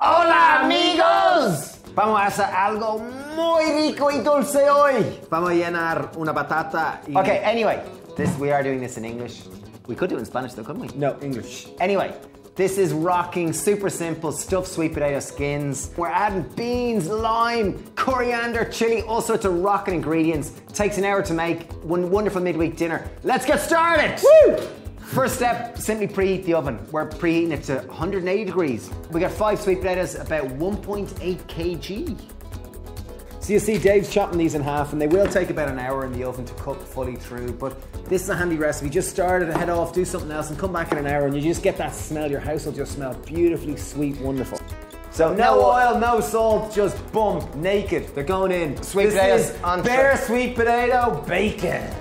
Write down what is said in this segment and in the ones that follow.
Hola amigos! Vamos a hacer algo muy rico y dulce hoy. Vamos a llenar una patata y... Okay, anyway, this we are doing this in English. We could do it in Spanish though, couldn't we? No, English. Anyway, this is rocking, super simple stuffed sweet potato skins. We're adding beans, lime, coriander, chili, all sorts of rocking ingredients. Takes an hour to make. One wonderful midweek dinner. Let's get started! Woo! First step, simply preheat the oven. We're preheating it to 180 degrees. We got five sweet potatoes, about 1.8 kg. So you see Dave's chopping these in half and they will take about an hour in the oven to cook fully through, but this is a handy recipe. Just start it, head off, do something else and come back in an hour and you just get that smell. Your house will just smell beautifully sweet, wonderful. So no oil, no salt, just boom, naked. They're going in. Sweet this potatoes on bare sweet potato bacon.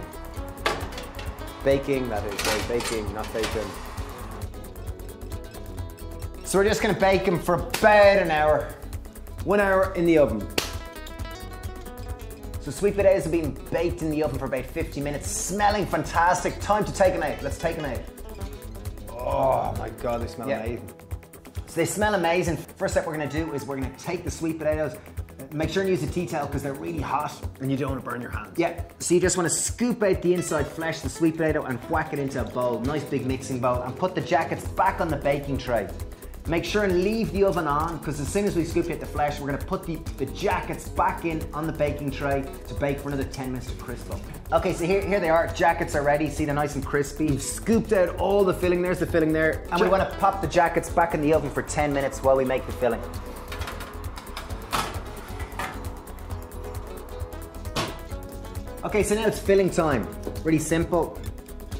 Baking, that is, right? Baking, not bacon. So we're just gonna bake them for about an hour. One hour in the oven. So sweet potatoes have been baked in the oven for about 50 minutes, smelling fantastic. Time to take them out. Let's take them out. Oh my god, they smell Yeah. amazing. So they smell amazing. First step we're gonna do is we're gonna take the sweet potatoes, make sure and use a tea towel because they're really hot. And you don't want to burn your hands. Yeah, so you just wanna scoop out the inside flesh, the sweet potato, and whack it into a bowl, nice big mixing bowl, and put the jackets back on the baking tray. Make sure and leave the oven on because as soon as we scoop out the flesh, we're gonna put the, the jackets back in on the baking tray to bake for another 10 minutes to crisp up. Okay, so here, here they are. Jackets are ready. See, they're nice and crispy. You've scooped out all the filling. There's the filling there. And we want to pop the jackets back in the oven for 10 minutes while we make the filling. Okay, so now it's filling time. Really simple.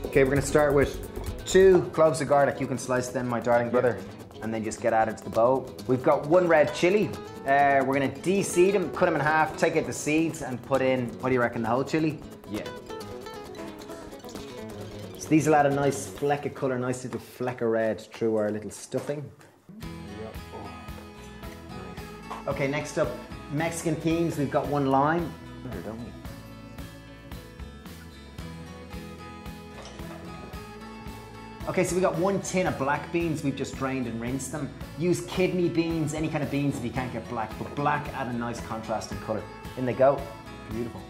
Okay, we're gonna start with two cloves of garlic. You can slice them, my darling brother, and then just get added to the bowl. We've got one red chili. Uh, we're gonna de-seed them, cut them in half, take out the seeds, and put in, what do you reckon, the whole chili? Yeah. So these will add a nice fleck of colour, nice little fleck of red through our little stuffing. Okay, next up, Mexican beans. We've got one lime. Don't we? Okay, so we got one tin of black beans. We've just drained and rinsed them. Use kidney beans, any kind of beans if you can't get black, but black add a nice contrast and colour. In they go. Beautiful.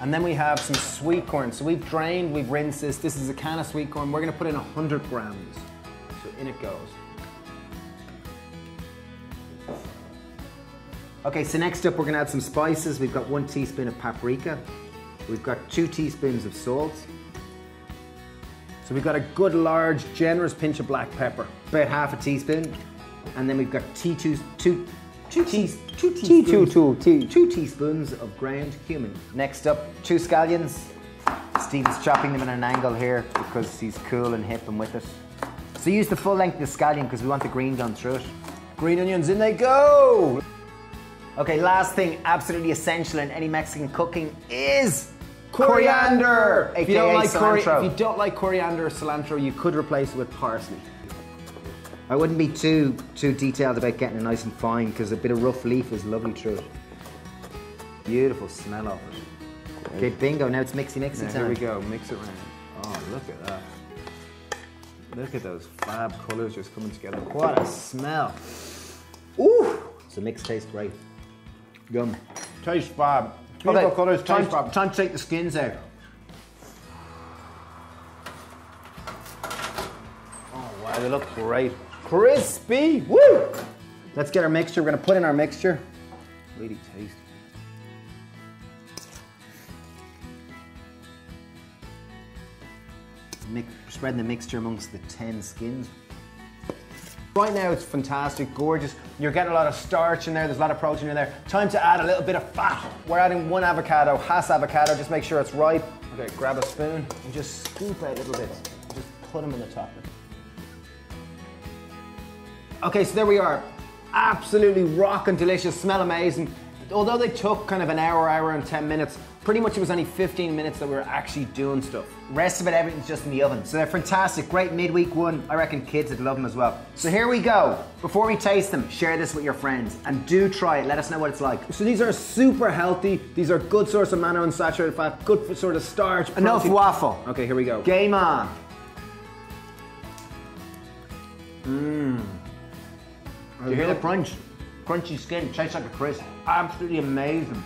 And then we have some sweet corn. So we've drained, we've rinsed this. This is a can of sweet corn. We're gonna put in 100 grams. So in it goes. Okay, so next up we're gonna add some spices. We've got one teaspoon of paprika. We've got two teaspoons of salt. So we've got a good, large, generous pinch of black pepper. about half a teaspoon, and then we've got tea two, two, two, teas, two Tea, two, teaspoons, two, tea. two teaspoons of ground cumin. Next up, two scallions. Steve's chopping them at an angle here because he's cool and hip and with it. So use the full length of the scallion because we want the green gone through it. Green onions, in they go! Okay, last thing, absolutely essential in any Mexican cooking is Coriander! aka If you, don't like cilantro. if you don't like coriander or cilantro, you could replace it with parsley. I wouldn't be too too detailed about getting it nice and fine because a bit of rough leaf is lovely through it. Beautiful smell of it. Okay, bingo. Now it's mixy mixy Now, time. here we go, mix it around. Oh, look at that. Look at those fab colours just coming together. What a smell. Ooh! So mix tastes great. Yum. Tastes fab. Colours, time, time to take the skins out. Oh, wow, they look great. Crispy! Woo! Let's get our mixture. We're gonna put in our mixture. Really tasty. Mix, spreading the mixture amongst the 10 skins. Right now it's fantastic, gorgeous. You're getting a lot of starch in there, there's a lot of protein in there. Time to add a little bit of fat. We're adding one avocado, Hass avocado, just make sure it's ripe. Okay, grab a spoon and just scoop out a little bit. Just put them in the top. Okay, so there we are. Absolutely rocking delicious, smell amazing. Although they took kind of an hour, hour and 10 minutes, pretty much it was only 15 minutes that we were actually doing stuff. Rest of it, everything's just in the oven. So they're fantastic. Great midweek one. I reckon kids would love them as well. So here we go. Before we taste them, share this with your friends and do try it. Let us know what it's like. So these are super healthy. These are good source of monounsaturated fat, good for sort of starch. Enough waffle. Okay, here we go. Game on. Mmm. Do You hear the crunch? crunchy skin, tastes like a crisp. Absolutely amazing.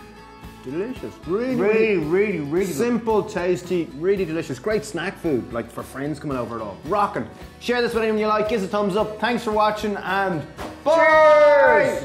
Delicious. Really, Really, really, really simple, tasty, really delicious. Great snack food, like for friends coming over at all. Rocking. Share this with anyone you like. Give us a thumbs up. Thanks for watching and bye.